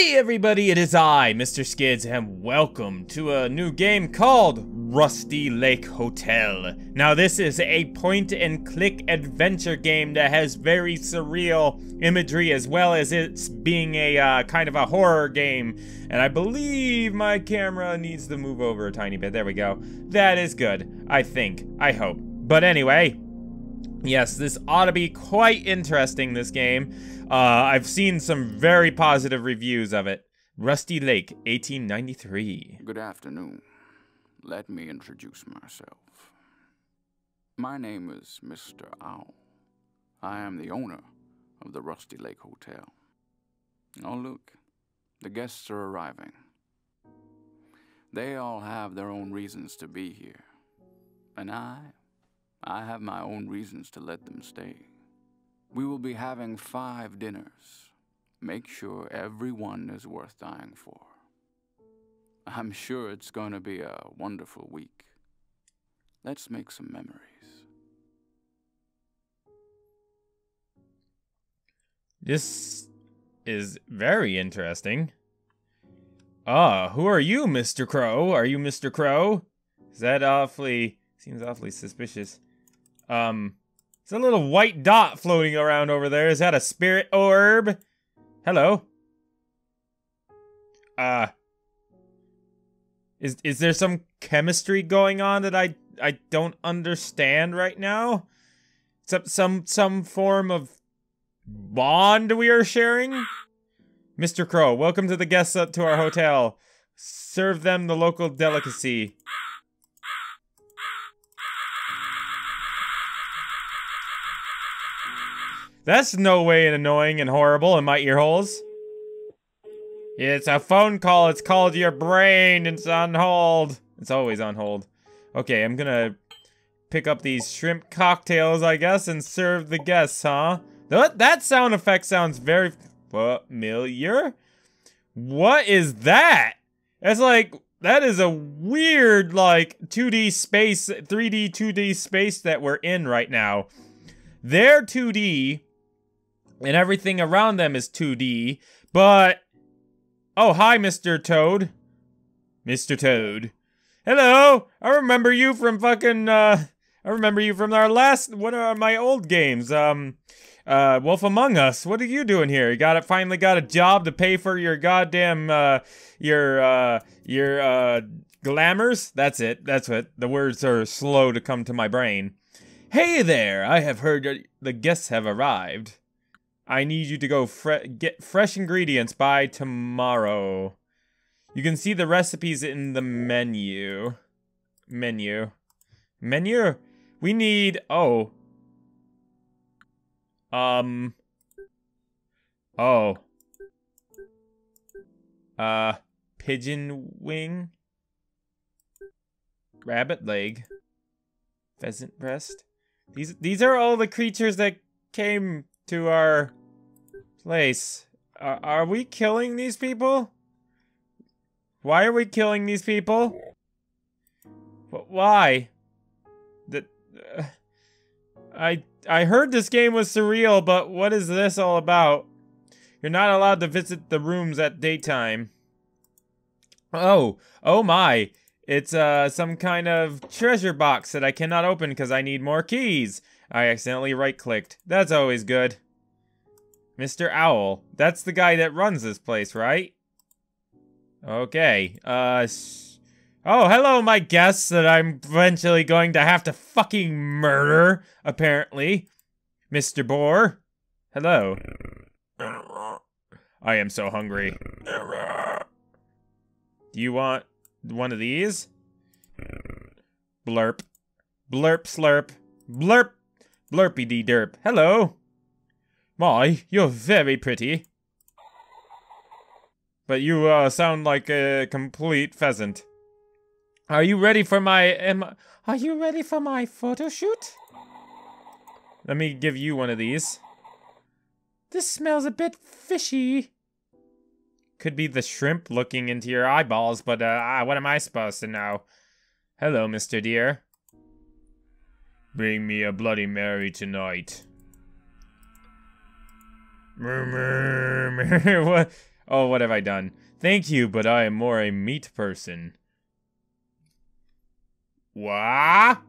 Hey everybody, it is I, Mr. Skids, and welcome to a new game called Rusty Lake Hotel. Now this is a point and click adventure game that has very surreal imagery as well as it's being a uh, kind of a horror game. And I believe my camera needs to move over a tiny bit. There we go. That is good, I think, I hope. But anyway, yes, this ought to be quite interesting, this game. Uh, I've seen some very positive reviews of it. Rusty Lake, 1893. Good afternoon. Let me introduce myself. My name is Mr. Owl. I am the owner of the Rusty Lake Hotel. Oh, look, the guests are arriving. They all have their own reasons to be here. And I, I have my own reasons to let them stay. We will be having five dinners. Make sure everyone is worth dying for. I'm sure it's going to be a wonderful week. Let's make some memories. This is very interesting. Ah, who are you, Mr. Crow? Are you Mr. Crow? Is that awfully... Seems awfully suspicious. Um, it's a little white dot floating around over there. Is that a spirit orb? Hello? Uh... Is, is there some chemistry going on that I I don't understand right now? Some some some form of bond we are sharing? Mr. Crow, welcome to the guests up to our hotel. Serve them the local delicacy. That's no way and annoying and horrible in my ear holes. It's a phone call. It's called your brain. It's on hold. It's always on hold. Okay, I'm gonna pick up these shrimp cocktails, I guess, and serve the guests, huh? That, that sound effect sounds very familiar. What is that? That's like, that is a weird, like, 2D space, 3D, 2D space that we're in right now. They're 2D, and everything around them is 2D, but... Oh, hi, Mr. Toad. Mr. Toad. Hello! I remember you from fucking, uh... I remember you from our last, one of my old games, um... Uh, Wolf Among Us, what are you doing here? You got it, finally got a job to pay for your goddamn, uh, your, uh, your, uh, glamours? That's it, that's what, the words are slow to come to my brain. Hey there, I have heard the guests have arrived. I need you to go fre get fresh ingredients by tomorrow. You can see the recipes in the menu. Menu. Menu? We need... Oh. Um. Oh. Uh. Pigeon wing? Rabbit leg? Pheasant breast? These, these are all the creatures that came to our place. Uh, are we killing these people? Why are we killing these people? But Why? The, uh, I I heard this game was surreal, but what is this all about? You're not allowed to visit the rooms at daytime. Oh, oh my. It's uh some kind of treasure box that I cannot open because I need more keys. I accidentally right-clicked. That's always good. Mr. Owl. That's the guy that runs this place, right? Okay. Uh. Oh, hello, my guests that I'm eventually going to have to fucking murder, apparently. Mr. Boar. Hello. I am so hungry. Do you want one of these? Blurp. Blurp slurp. Blurp. Blurpy dee derp. Hello. My, you're very pretty. But you uh, sound like a complete pheasant. Are you ready for my... Are you ready for my photo shoot? Let me give you one of these. This smells a bit fishy. Could be the shrimp looking into your eyeballs, but uh, what am I supposed to know? Hello, Mr. Deer. Bring me a Bloody Mary tonight. what? Oh, what have I done? Thank you, but I am more a meat person. What?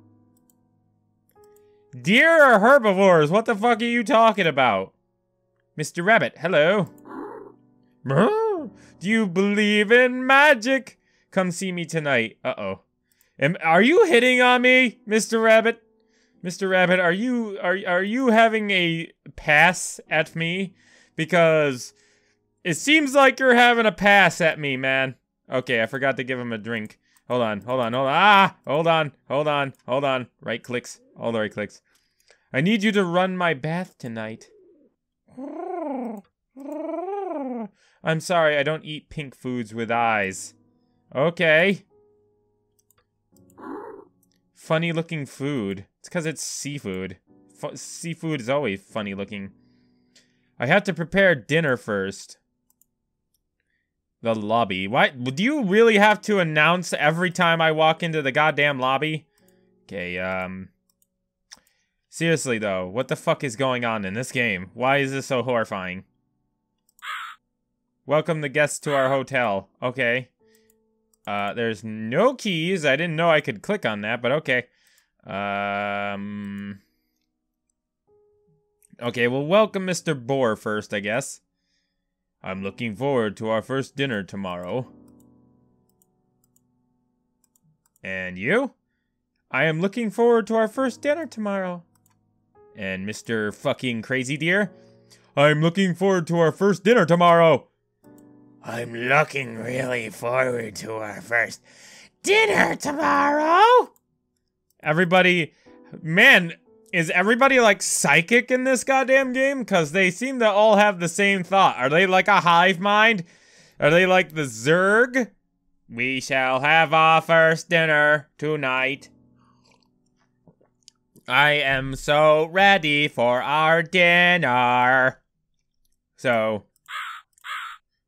Deer are herbivores. What the fuck are you talking about? Mr. Rabbit, hello. Do you believe in magic? Come see me tonight. Uh-oh. Am, are you hitting on me, Mr. Rabbit? Mr. Rabbit, are you are are you having a pass at me? Because it seems like you're having a pass at me, man. Okay, I forgot to give him a drink. Hold on, hold on, hold on. Ah! Hold on, hold on, hold on. Right clicks. All the right clicks. I need you to run my bath tonight. I'm sorry, I don't eat pink foods with eyes. Okay. Funny looking food. It's because it's seafood. F seafood is always funny looking. I have to prepare dinner first. The lobby. Why? Do you really have to announce every time I walk into the goddamn lobby? Okay, um... Seriously, though, what the fuck is going on in this game? Why is this so horrifying? Welcome the guests to our hotel. Okay. Uh, there's no keys. I didn't know I could click on that, but okay. Um... Okay, well, welcome Mr. Boar first, I guess. I'm looking forward to our first dinner tomorrow. And you? I am looking forward to our first dinner tomorrow. And Mr. fucking Crazy Deer? I'm looking forward to our first dinner tomorrow. I'm looking really forward to our first dinner tomorrow. Everybody, man, is everybody like psychic in this goddamn game? Because they seem to all have the same thought. Are they like a hive mind? Are they like the Zerg? We shall have our first dinner tonight. I am so ready for our dinner. So,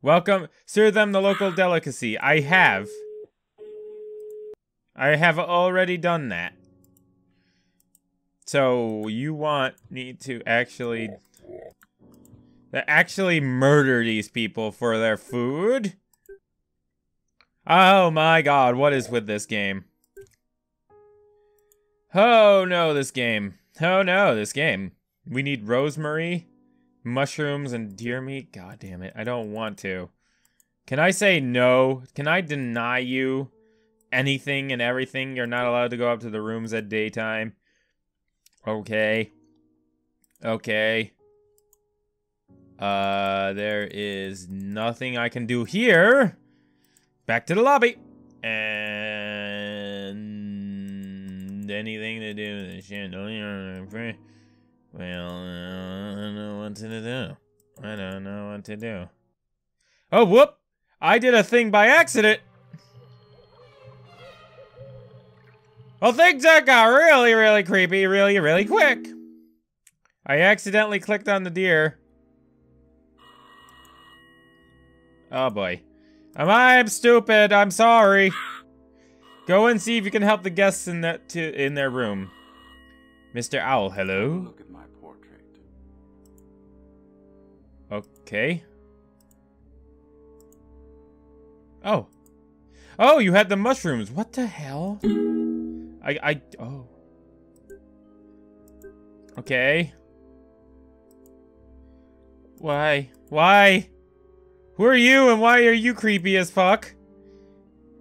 welcome. Serve them the local delicacy. I have. I have already done that. So you want me to actually actually murder these people for their food? Oh my god, what is with this game? Oh no, this game. Oh no, this game. We need rosemary, mushrooms, and deer meat. God damn it, I don't want to. Can I say no? Can I deny you anything and everything? You're not allowed to go up to the rooms at daytime. Okay. Okay. Uh, there is nothing I can do here. Back to the lobby. And anything to do with this shit. Well, I don't know what to do. I don't know what to do. Oh, whoop! I did a thing by accident. Well, things that got really, really creepy really, really quick. I accidentally clicked on the deer. Oh boy. Am I stupid? I'm sorry. Go and see if you can help the guests in that to in their room. Mr. Owl, hello. Look at my portrait. Okay. Oh. Oh, you had the mushrooms. What the hell? I, I, oh. Okay. Why? Why? Who are you and why are you creepy as fuck?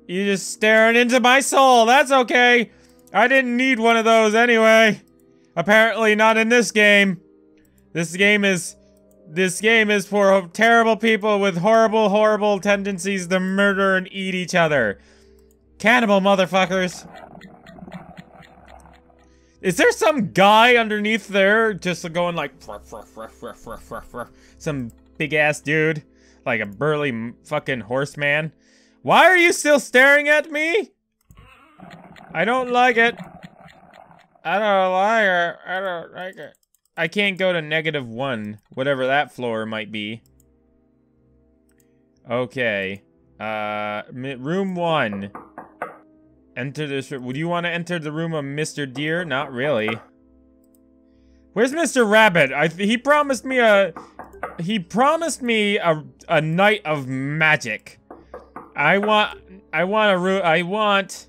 You just staring into my soul. That's okay. I didn't need one of those anyway. Apparently not in this game. This game is... This game is for terrible people with horrible, horrible tendencies to murder and eat each other. Cannibal motherfuckers. Is there some guy underneath there just going like some big ass dude? Like a burly fucking horseman? Why are you still staring at me? I don't like it. I don't like it. I don't like it. I can't go to negative one, whatever that floor might be. Okay. Uh, room one. Enter this room. Would you want to enter the room of Mr. Deer? Not really. Where's Mr. Rabbit? I he promised me a he promised me a a night of magic. I want I want a ru I want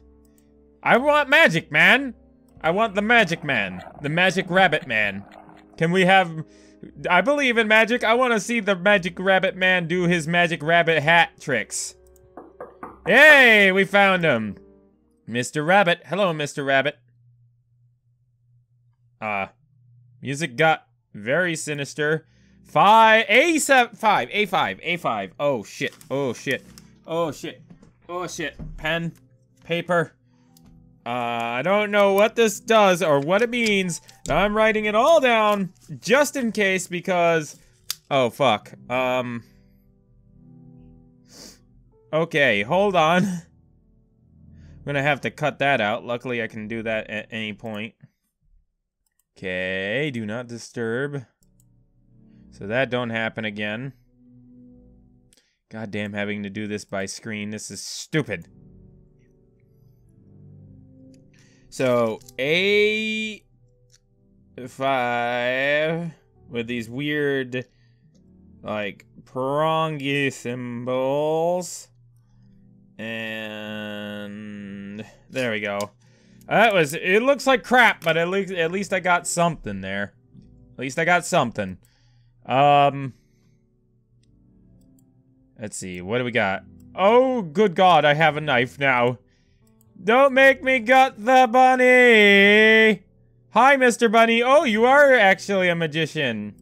I want magic, man. I want the magic man, the magic rabbit man. Can we have I believe in magic. I want to see the magic rabbit man do his magic rabbit hat tricks. Hey, we found him. Mr. Rabbit. Hello, Mr. Rabbit. Uh, music got very sinister. Five, A7, five, A5, A5. Oh, shit. Oh, shit. Oh, shit. Oh, shit. Pen, paper. Uh, I don't know what this does or what it means. I'm writing it all down just in case because... Oh, fuck. Um... Okay, hold on. I'm gonna have to cut that out. Luckily, I can do that at any point. Okay, do not disturb. So that don't happen again. Goddamn having to do this by screen. This is stupid. So, A5 with these weird, like, prongy symbols. And there we go. That was, it looks like crap, but at least, at least I got something there. At least I got something. Um, let's see, what do we got? Oh, good God, I have a knife now. Don't make me gut the bunny! Hi, Mr. Bunny. Oh, you are actually a magician.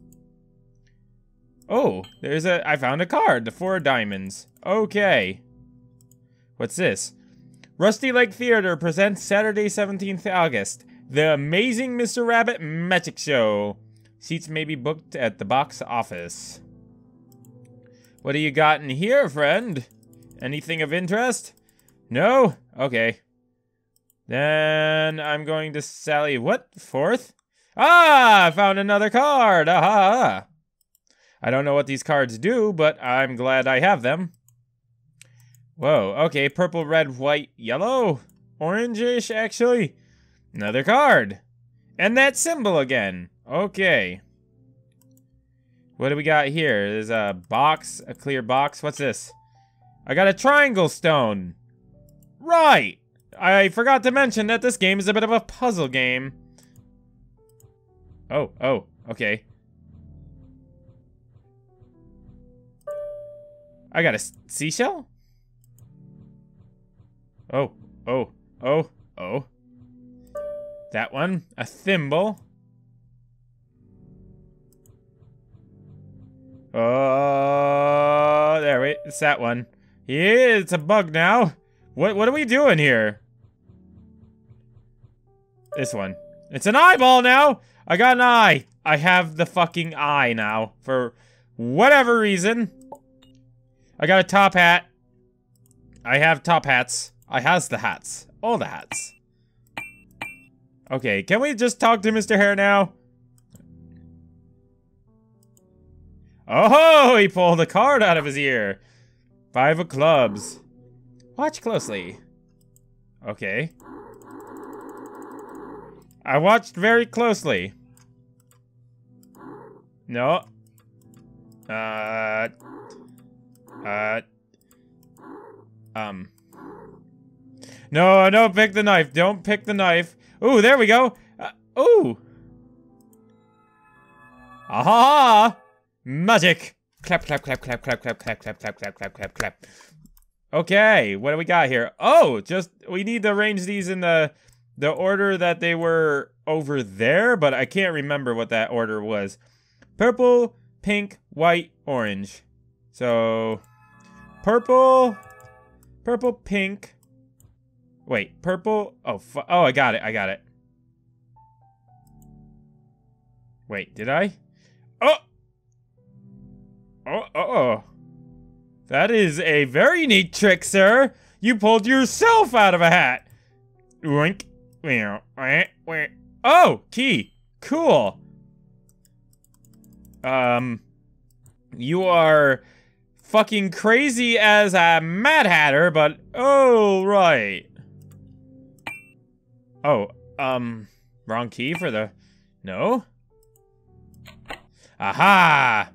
Oh, there's a- I found a card. The four diamonds. Okay. What's this? Rusty Lake Theater presents Saturday, 17th August. The Amazing Mr. Rabbit Magic Show. Seats may be booked at the box office. What do you got in here, friend? Anything of interest? No? Okay. Then I'm going to Sally. What? Fourth? Ah! I found another card! Aha! I don't know what these cards do, but I'm glad I have them. Whoa, okay. Purple, red, white, yellow. Orangish, actually. Another card. And that symbol again. Okay. What do we got here? There's a box, a clear box. What's this? I got a triangle stone. Right. I forgot to mention that this game is a bit of a puzzle game. Oh, oh, okay. I got a seashell? Oh, oh, oh, oh. That one. A thimble. Oh, there, wait, it's that one. Yeah, it's a bug now. What, what are we doing here? This one. It's an eyeball now! I got an eye. I have the fucking eye now. For whatever reason. I got a top hat. I have top hats. I has the hats. All the hats. Okay, can we just talk to Mr. Hare now? Oh, he pulled a card out of his ear. Five of clubs. Watch closely. Okay. I watched very closely. No. Uh. Uh. Um. No, no, pick the knife. Don't pick the knife. Ooh, there we go. Uh, ooh. Aha! Magic! Clap, clap, clap, clap, clap, clap, clap, clap, clap, clap, clap, clap, clap. Okay, what do we got here? Oh, just, we need to arrange these in the, the order that they were over there, but I can't remember what that order was. Purple, pink, white, orange. So, purple, purple, pink. Wait, purple. Oh, oh, I got it. I got it. Wait, did I? Oh! Oh, oh. That is a very neat trick, sir. You pulled yourself out of a hat. Wink. Wait Oh, key. Cool. Um, you are fucking crazy as a Mad Hatter, but oh, right. Oh, um, wrong key for the, no? Aha!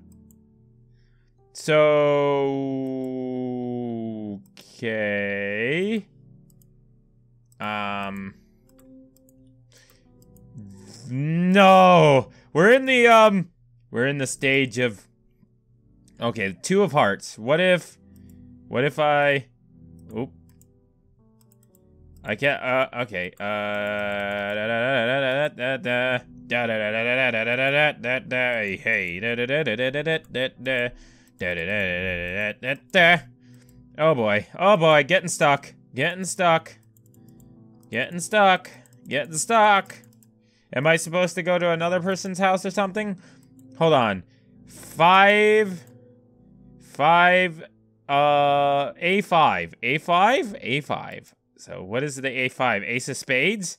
So okay. Um No. We're in the um we're in the stage of Okay, two of hearts. What if what if I. I can't uh okay. Uh hey. Oh boy. Oh boy, getting stuck. Getting stuck. Getting stuck. Getting stuck. Am I supposed to go to another person's house or something? Hold on. Five. Five. Uh, A5. A5? A5. So what is the A5? Ace of spades?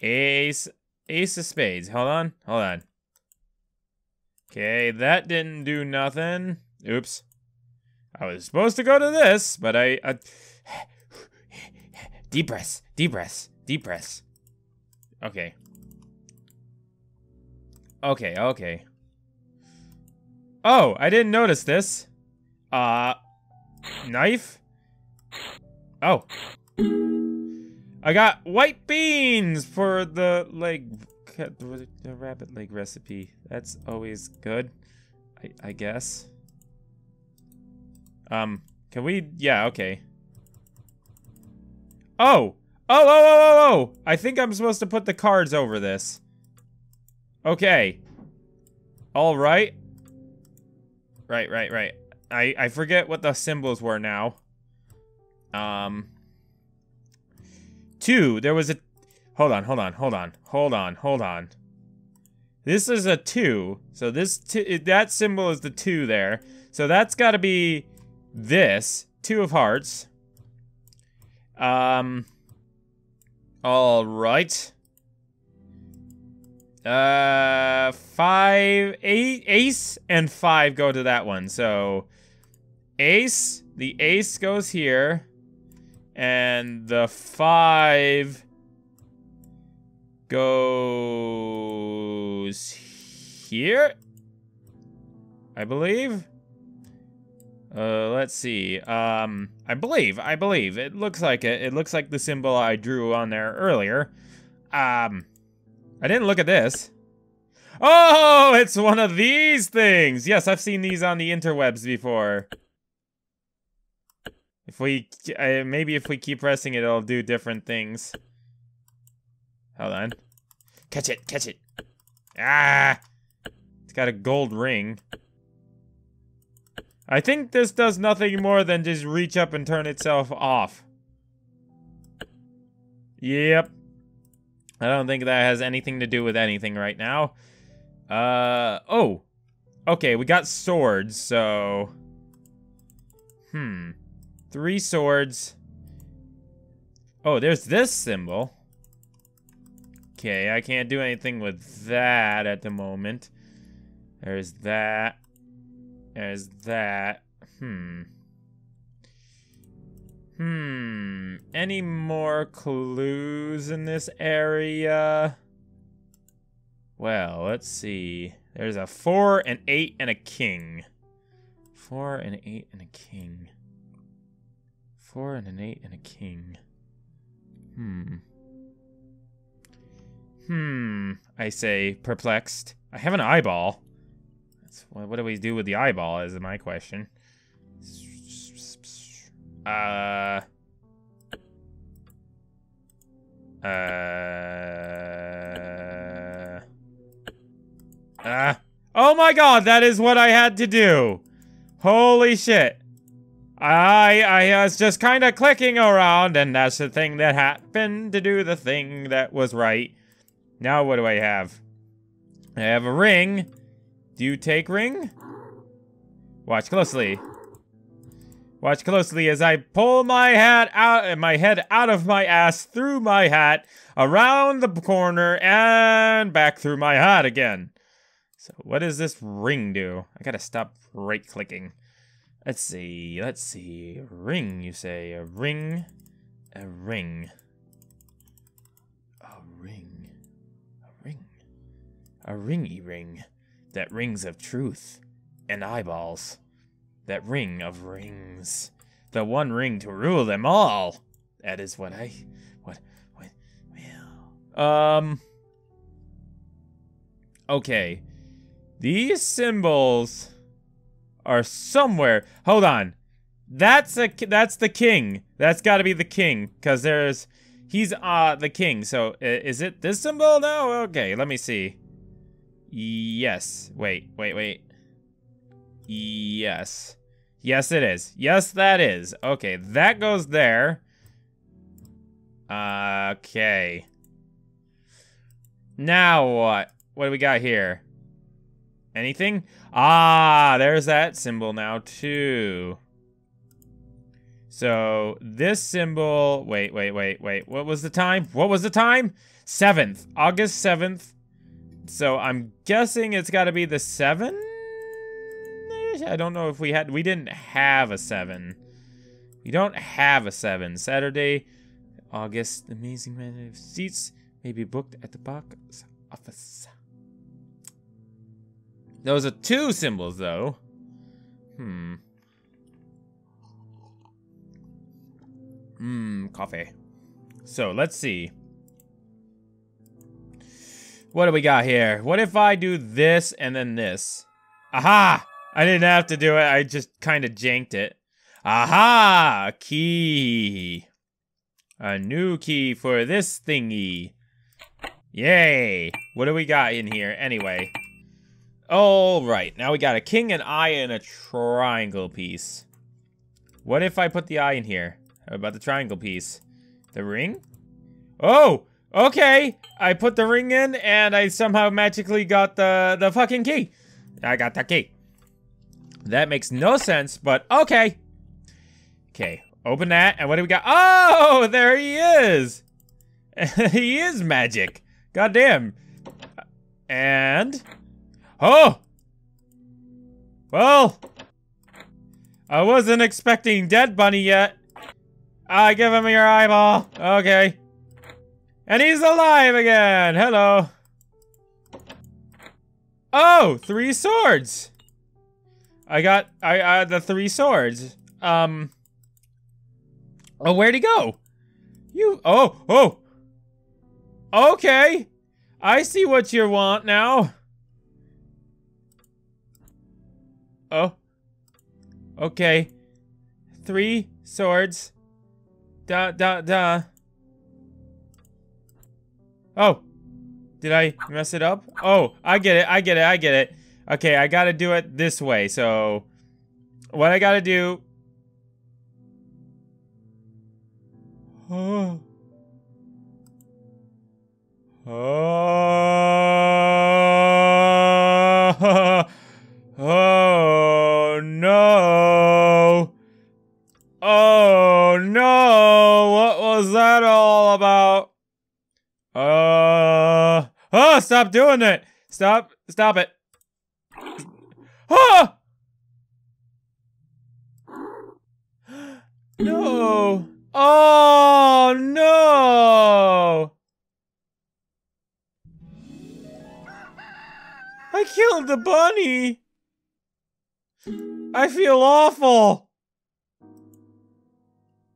Ace. Ace of spades. Hold on. Hold on. Okay, that didn't do nothing. Oops. I was supposed to go to this, but I... I deep breaths. Deep breaths. Deep breaths. Okay. Okay, okay. Oh, I didn't notice this. Uh, knife? Oh. I got white beans for the leg, the rabbit leg recipe. That's always good, I, I guess. Um, can we, yeah, okay. Oh! Oh, oh, oh, oh, oh! I think I'm supposed to put the cards over this. Okay. All right. Right, right, right. I, I forget what the symbols were now. Um. Two. There was a... Hold on, hold on, hold on, hold on, hold on. This is a two. So this that symbol is the two there. So that's got to be this. Two of hearts. Um. All right. Uh, five, eight, ace, and five go to that one. So, ace, the ace goes here, and the five goes here, I believe. Uh, let's see. Um, I believe, I believe. It looks like it. It looks like the symbol I drew on there earlier. Um, I didn't look at this. Oh, it's one of these things. Yes, I've seen these on the interwebs before. If we, uh, maybe if we keep pressing it, it'll do different things. Hold on. Catch it, catch it. Ah! It's got a gold ring. I think this does nothing more than just reach up and turn itself off. Yep. I don't think that has anything to do with anything right now. Uh, oh. Okay, we got swords, so... Hmm. Three swords. Oh, there's this symbol. Okay, I can't do anything with that at the moment. There's that. There's that. Hmm. Hmm. Any more clues in this area? Well, let's see. There's a four, an eight, and a king. Four, an eight, and a king. Four, and an eight, and a king. Hmm. Hmm. I say, perplexed. I have an eyeball. That's, what do we do with the eyeball, is my question. Uh. Uh. Uh. Oh my god, that is what I had to do. Holy shit. I I was just kind of clicking around, and that's the thing that happened to do the thing that was right. Now what do I have? I have a ring. Do you take ring? Watch closely. Watch closely as I pull my hat out, uh, my head out of my ass, through my hat, around the corner, and back through my hat again. So what does this ring do? I gotta stop right-clicking. Let's see, let's see. Ring, you say. A ring, a ring. A ring, a ring. A ringy ring that rings of truth and eyeballs. That ring of rings. The one ring to rule them all. That is what I... What... What... Well... Um... Okay. These symbols are somewhere. Hold on. That's a that's the king. That's got to be the king cuz there's he's uh the king. So is it this symbol? No. Okay, let me see. Yes. Wait, wait, wait. Yes. Yes, it is. Yes, that is. Okay, that goes there. Okay. Now what? What do we got here? Anything? Ah, there's that symbol now, too. So, this symbol... Wait, wait, wait, wait. What was the time? What was the time? 7th. August 7th. So, I'm guessing it's got to be the 7? I don't know if we had... We didn't have a 7. We don't have a 7. Saturday, August. Amazing man of seats may be booked at the box office. Those are two symbols, though. Hmm. Hmm, coffee. So, let's see. What do we got here? What if I do this and then this? Aha! I didn't have to do it. I just kind of janked it. Aha! Key. A new key for this thingy. Yay! What do we got in here anyway? All right, now we got a king, an eye, and a triangle piece. What if I put the eye in here? How about the triangle piece? The ring? Oh, okay. I put the ring in, and I somehow magically got the, the fucking key. I got the key. That makes no sense, but okay. Okay, open that, and what do we got? Oh, there he is. he is magic. Goddamn. And... Oh! Well, I wasn't expecting Dead Bunny yet. I give him your eyeball. Okay. And he's alive again. Hello. Oh, three swords. I got I uh, the three swords. Um. Oh, where'd he go? You. Oh, oh. Okay. I see what you want now. Oh. Okay. Three swords. Da, da, da. Oh. Did I mess it up? Oh, I get it, I get it, I get it. Okay, I gotta do it this way, so... What I gotta do... Oh. Oh. Oh! Stop doing it! Stop! Stop it! Ah! No! Oh no! I killed the bunny! I feel awful.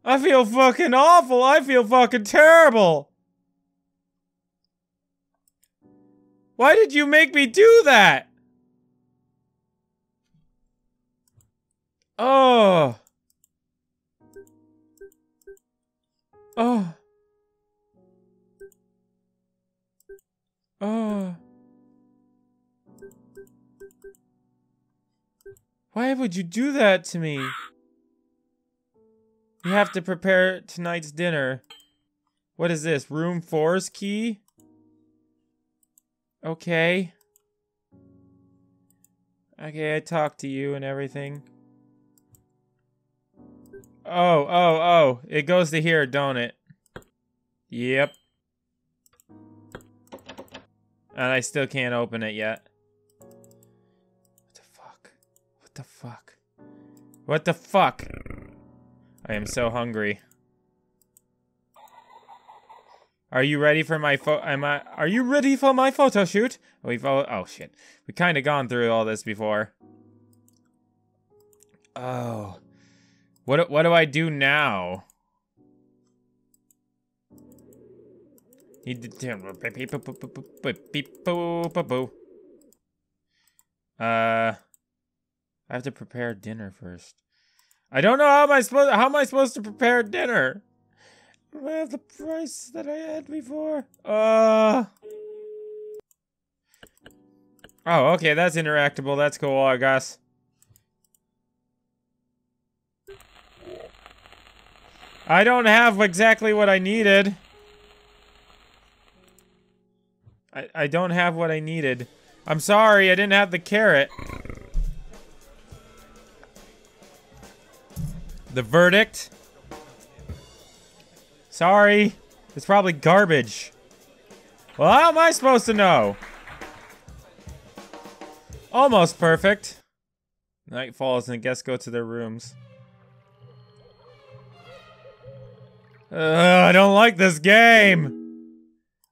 I feel fucking awful. I feel fucking terrible. Why did you make me do that? Oh. Oh. Oh. Why would you do that to me? You have to prepare tonight's dinner. What is this? Room 4's key? Okay. Okay, I talked to you and everything. Oh, oh, oh. It goes to here, don't it? Yep. And I still can't open it yet. What the fuck? What the fuck? What the fuck? I am so hungry. Are you ready for my pho- am I- are you ready for my photo shoot? We've all- oh shit. We kinda gone through all this before. Oh. What what do I do now? Uh I have to prepare dinner first. I don't know how am I supposed how am I supposed to prepare dinner? I have the price that I had before. Uh Oh, okay, that's interactable. That's cool, I guess. I don't have exactly what I needed. I, I don't have what I needed. I'm sorry, I didn't have the carrot. The verdict? Sorry. It's probably garbage. Well, how am I supposed to know? Almost perfect. Night falls and the guests go to their rooms. Uh, I don't like this game.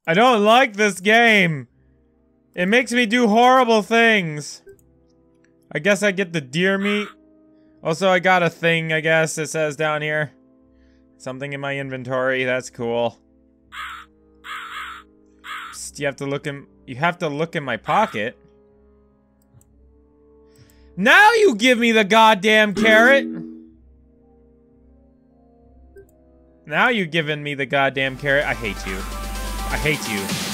I don't like this game. It makes me do horrible things. I guess I get the deer meat. Also, I got a thing, I guess, it says down here. Something in my inventory, that's cool. Psst, you have to look in- you have to look in my pocket. Now you give me the goddamn carrot! Now you giving me the goddamn carrot. I hate you. I hate you.